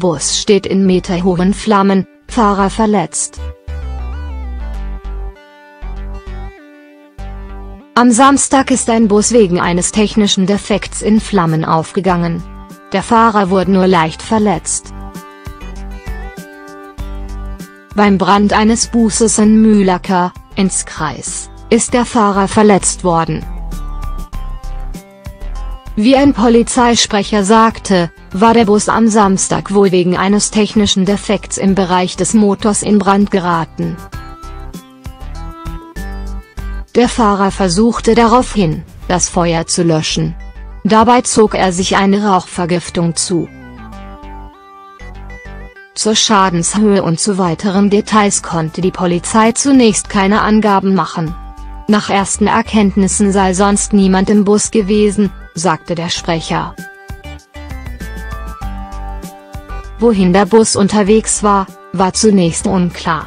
Bus steht in meterhohen Flammen, Fahrer verletzt. Am Samstag ist ein Bus wegen eines technischen Defekts in Flammen aufgegangen. Der Fahrer wurde nur leicht verletzt. Beim Brand eines Busses in Mühlacker, ins Kreis, ist der Fahrer verletzt worden. Wie ein Polizeisprecher sagte, war der Bus am Samstag wohl wegen eines technischen Defekts im Bereich des Motors in Brand geraten. Der Fahrer versuchte daraufhin, das Feuer zu löschen. Dabei zog er sich eine Rauchvergiftung zu. Zur Schadenshöhe und zu weiteren Details konnte die Polizei zunächst keine Angaben machen. Nach ersten Erkenntnissen sei sonst niemand im Bus gewesen, sagte der Sprecher. Wohin der Bus unterwegs war, war zunächst unklar.